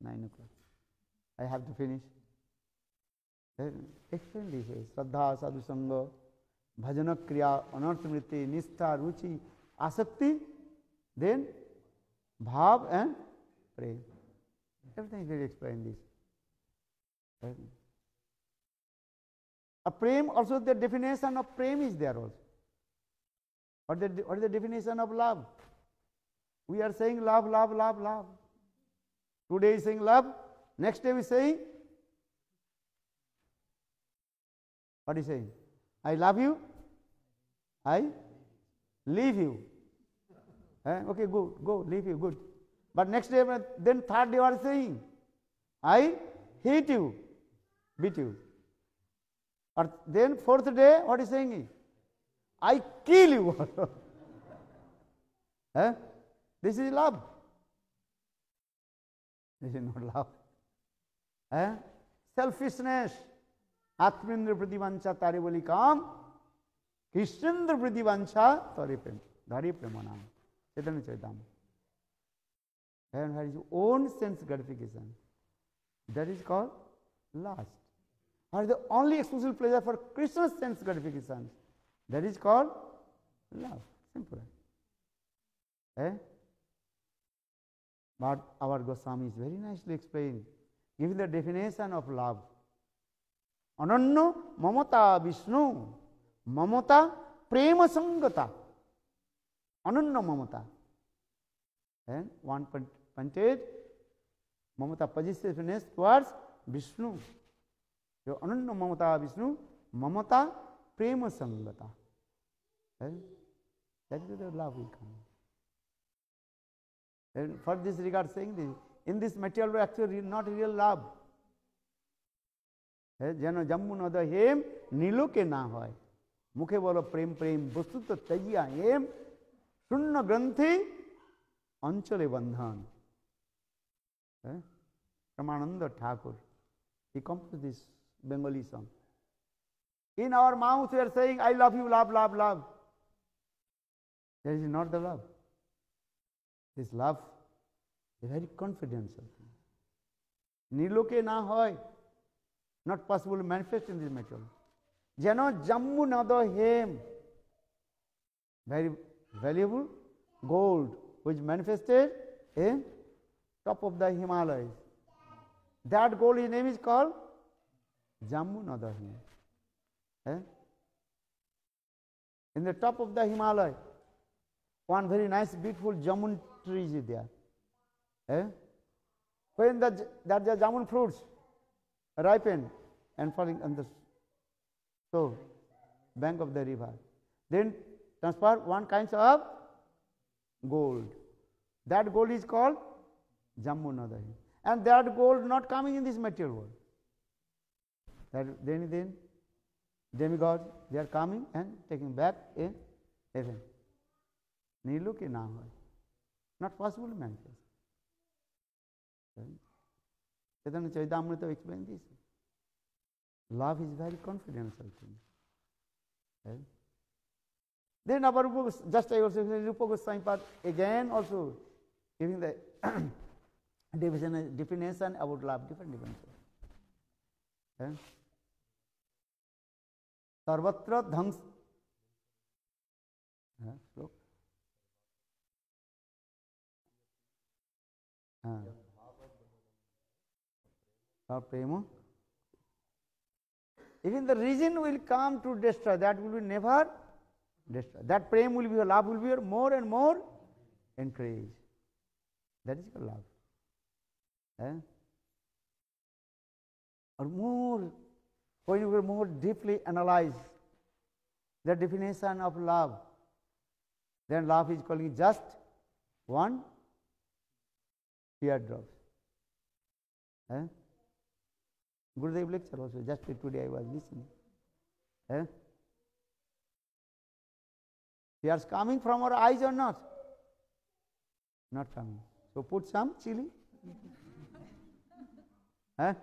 Nine o'clock I have to finish explain this shraddha sadhusanga bhajan kriya anartha मृत्यु nishtha ruchi asakti then bhava and prema everything will explain this prema also the definition of prema is there also What is the definition of love? We are saying love, love, love, love. Today is saying love, next day we saying, what is saying? I love you, I leave you. Eh? Okay, go, go, leave you, good. But next day, then third day you are saying, I hate you, beat you. Or then fourth day, what is saying? I kill you. *laughs* eh? This is love. This is not love. Eh? Selfishness. तारे बोली काम कृष्णेंद्र प्रतिवंशा तारे प्रेम धारी प्रेमानाम चैतन्य चैतम and his own sense gratification. That is called lust. Or the only exclusive pleasure for Krishna's sense gratification. That is called love. Simple. Eh? But our Goswami is very nicely explained, giving the definition of love. Ananno mamata Vishnu, mamata prema sangata. Ananno mamata. And one pointed, mamata possessiveness towards Vishnu. So ananno mamata Vishnu, mamata prema sangata. And that is the love will come. And for this regard saying this, in this material world actually not real love. যেন জম্মু নদ হেম নীলোকে না হয় মুখে বলো প্রেম প্রেম বস্তুত তৈয়া হেম শূন্য গ্রন্থি অঞ্চলে বন্ধন Ramananda Thakur, he composed this Bengali song. In our mouth we are saying, I love you, love, love, love. That is not the love. This love is very confidential. নীলোকে না হয় not possible to manifest in this material. যেন জাম্মু নদ হেম very valuable gold which manifested in top of the Himalayas. That gold his name is called Jammu Nadahi. Eh? In the top of the Himalaya, one very nice beautiful jamun tree is there. Eh? When the, that the jamun fruits ripen and falling on the so bank of the river, then transfer one kind of gold. That gold is called jamunadahi, And that gold not coming in this material world. That then then demigods they are coming and taking back in heaven. नीलू के ना हो not possible to manifest. Chaitanya Chaitamrita explained this. Love is very confidential thing. Right? Then our Rupa, just I also said Rupa Goswami Pad again also giving the definition, definition about love, different definition. Right? सर्वत्र ध्वंस श्लोक or. Even the reason will come to destroy, that will be never destroyed. That prema will be your love, will be your more and more increased. That is your love. Eh? Or more, when you will more deeply analyze the definition of love, then love is calling just one teardrop. Eh? Gurudev lecture also, just today I was listening. Eh? Tears coming from our eyes or not? Not coming. So put some chili. *laughs* eh?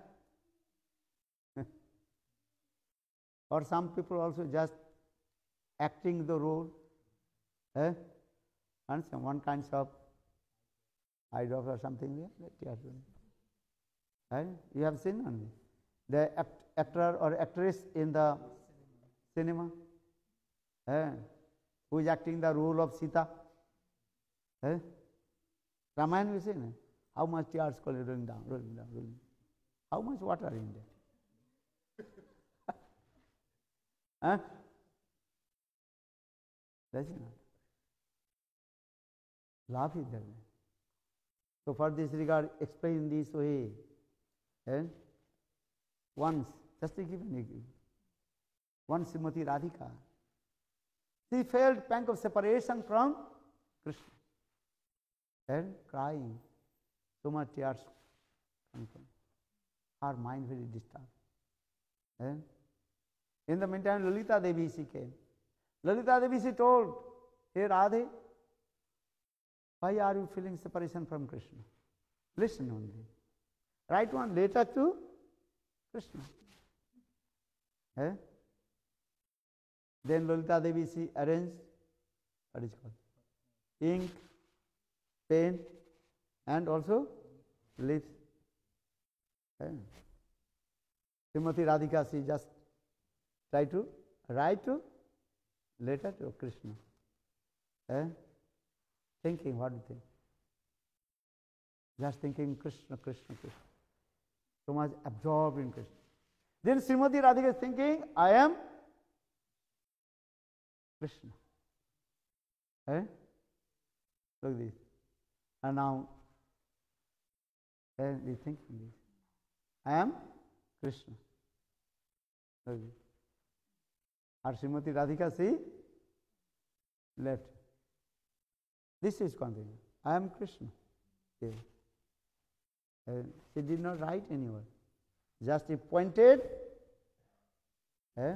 *laughs* or some people also just acting the role. Eh? And some one kinds of eye drop or something there. Tears. Eh? You have seen only the act, actor or actress in the cinema eh, who is acting the role of Sita. Eh? Ramayana we see, how much tears rolling down, rolling down, rolling. How much water in there? Does it not? Love is there. So for this regard, explain in this way. Eh? once, just give example, one Srimati Radhika, she felt pang of separation from Krishna and crying, so much tears coming from her mind very disturbed. And in the meantime, Lalita Devi she came. Lalita Devi she told, Hey Radhe, why are you feeling separation from Krishna? Listen only. Write one letter to Krishna. Eh? Then Lalita Devi she arranged what is called ink, pen, and also leaves. Eh? Srimati Radhika she just try to write to letter to Krishna. Eh? Thinking, what do you think? Just thinking Krishna, Krishna, Krishna so much absorbed in Krishna. Then Srimati Radhika is thinking, I am Krishna. Eh? Look at this. And now, and we think this. I am Krishna. Look at this. And Srimati Radhika, see, left. This is continuing. I am Krishna. Okay. Uh, she did not write anywhere. Just he pointed, eh?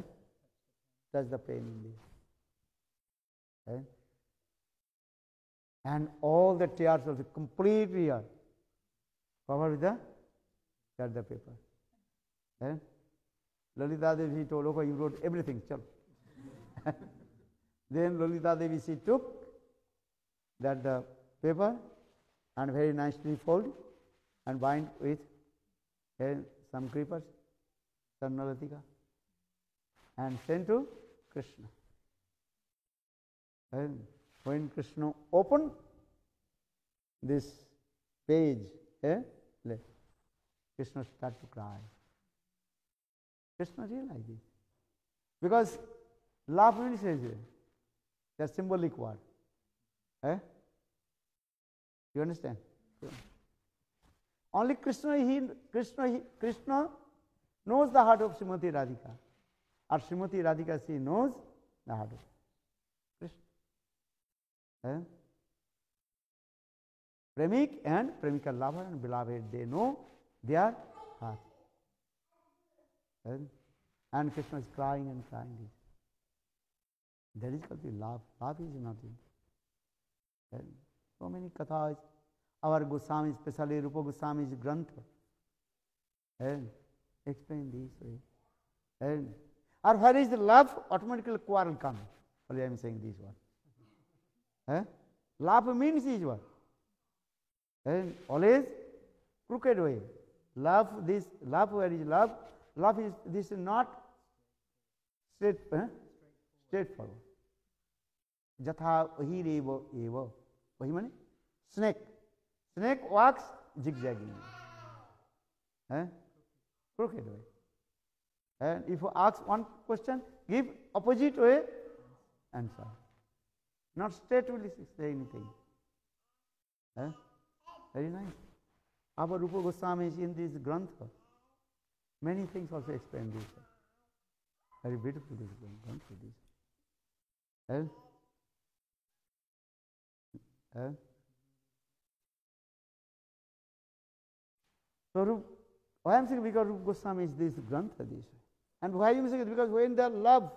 touch the pain in this. Eh? And all the tears of the complete year covered with the, the paper. Eh? Lalita Devi told, okay, you wrote everything, chal. *laughs* then Lalita Devi she took that the paper and very nicely fold and bind with some creepers, Sarnalatika, and send to Krishna. And when Krishna opened this page, eh, Krishna started to cry. Krishna realized it Because love really says it. Symbolic word. है you understand only Krishna he Krishna he Krishna knows the heart of Shrimati Radhika और Shrimati Radhika she knows the heart of Krishna premik and premika lover and beloved they know they are heart and Krishna is crying and crying that is called the love love is not in Eh? So many kathas our Goswami, especially Rupa Goswami's Grantha, And explain this way. And or where is the love, automatically quarrel come. Only I am saying this one. Eh? Love means is what? And always crooked way. Love this, love where is love? Love is this is not straight, eh? straightforward. जथा वही रेव एव वही माने? Snake snake walks zig jegging है? Crooked way and if you ask one question give opposite way answer not straight will say anything है? Very nice अब Rup Goswami in this granth many things also explain this very beautiful this granth this and Eh? So Rup, why I am saying because Rupa Goswami is this Grantha this. And why I am saying because when they love,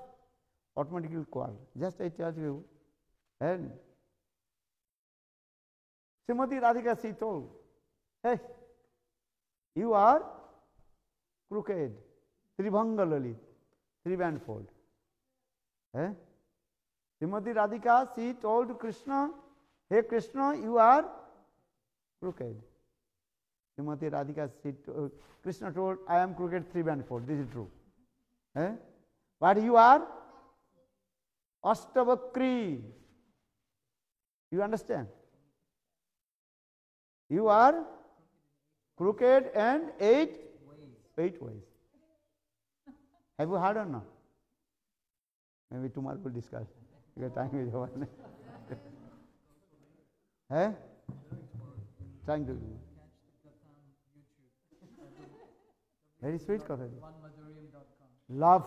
automatically quarrel. Just I tell you, and Srimati Radhika she told, hey, you are crooked, Tribhanga Lalit, three fold. Eh? Srimati Radhika she told Krishna, hey Krishna, you are crooked. Srimati Radhika, uh, Krishna told, I am crooked three and four. This is true. Eh? But you are Astavakri. You understand? You are crooked and eight. Eight ways. Have you heard or not? Maybe tomorrow we'll discuss. *laughs* Because time is over. Eh? Trying to. Very sweet Katha. Love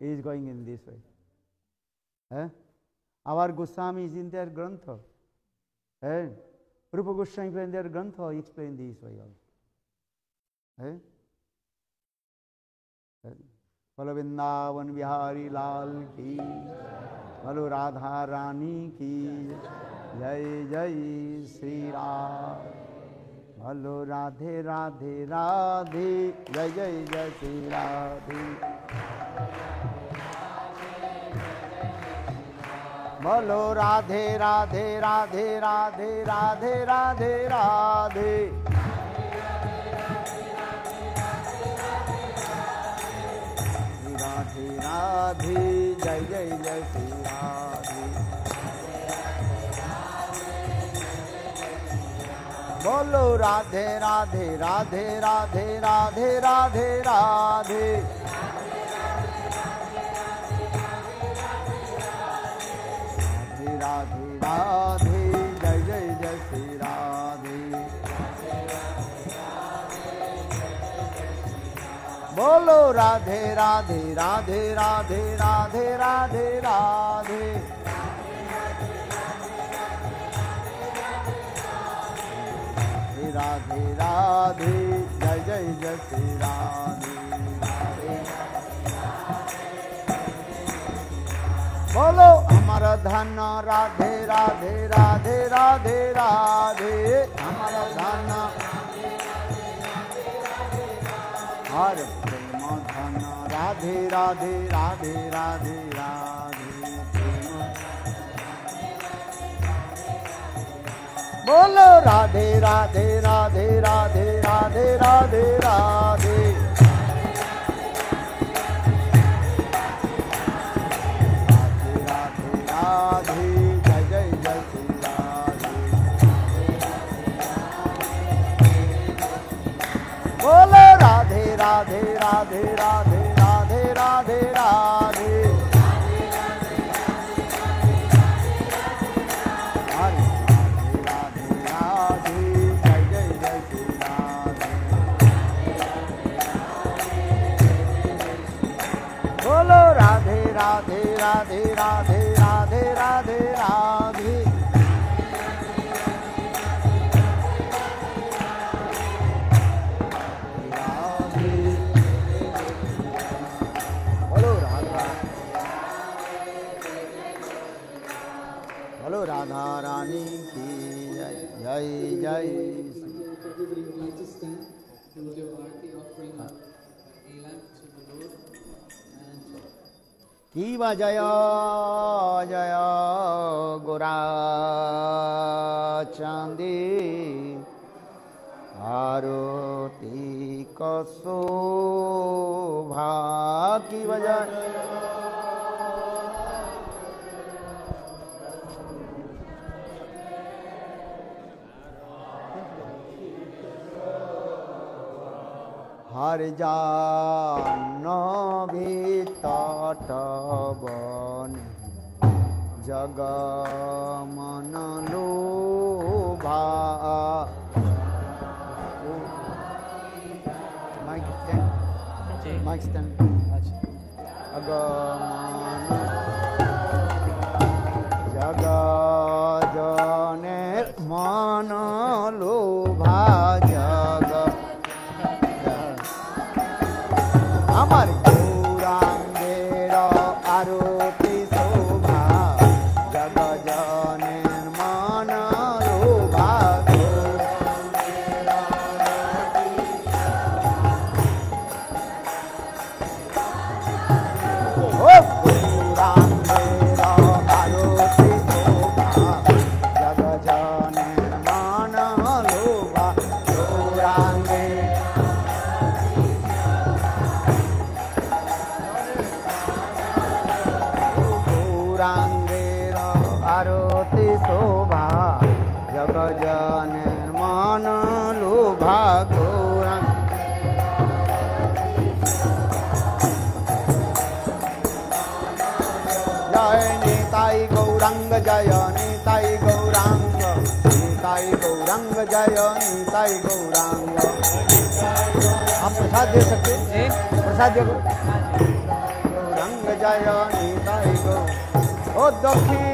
is going in this way. Eh? Our Goswami is in their Grantha. Eh? Rupa Goswami in their Grantha explain this way also. Eh? बोलो वृंदावन बिहारी लाल की बोलो राधा रानी की जय जय Shri Ram hello Radhe Radhe Radhe, जय जय जय श्री राधे बोलो राधे राधे राधे राधे राधे राधे राधे। राधे राधे, जय जय जय श्री राधे बोलो राधे राधे राधे राधे राधे राधे राधे राधे राधे राधे जय जय जय श्री राधे बोलो राधे राधे राधे राधे राधे राधे राधे राधे राधे, जय जय जय श्री राधे बोलो हमारा धन राधे राधे राधे राधे राधे। हमारा धन हर प्रेम धन राधे राधे राधे राधे राधे। बोलो राधे राधे राधे राधे राधे राधे राधे बोलो राधे राधे राधे राधे राधे राधे राधे राधे राधे राधे राधे राधे राधे। बोलो राधा। बोलो राधा रानी की जय जय जय। जीव जय जय गोरा चांदी आरती कसो भाकी बजाय हर जा पटवन जग मन लोभा। माइक अच्छा। माइक अगर दे सकते प्रसाद देखो रंग जाया नीता ओ दक्षिण।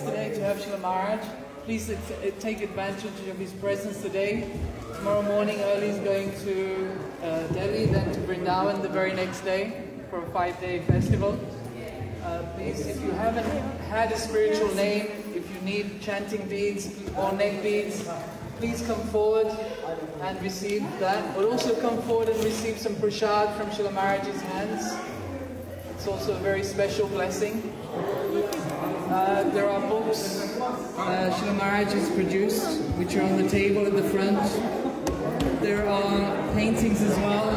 today to have Maharaj. Please uh, take advantage of his presence today. Tomorrow morning early he's going to uh, Delhi, then to Vrindavan the very next day for a five-day festival. Uh, please, if you haven't had a spiritual name, if you need chanting beads or neck beads, please come forward and receive that. But also come forward and receive some prasad from Srila Maharaj's hands. It's also a very special blessing. Uh, there are books uh, Srila Maharaj has produced, which are on the table at the front. There are paintings as well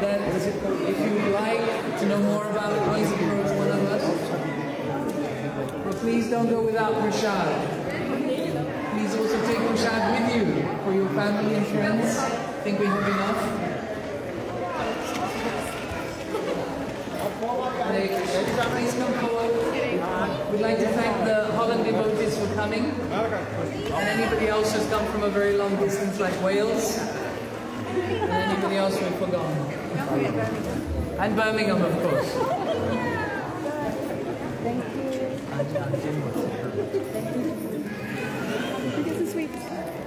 that if you would like to know more about please approach one of us. But please don't go without prasad. Please also take prasad with you for your family and friends. I think we have enough. Hare Krishna. Please come forward. We'd like to thank the Holland devotees for coming. And anybody else who's come from a very long distance like Wales. And anybody else we've forgotten. And Birmingham, of course. Thank you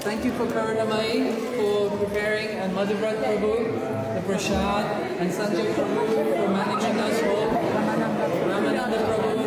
Thank you for Karunamai for preparing and Madhuvrat Prabhu, the Prashad, and Sanjay Prabhu for managing us all, Ramananda Prabhu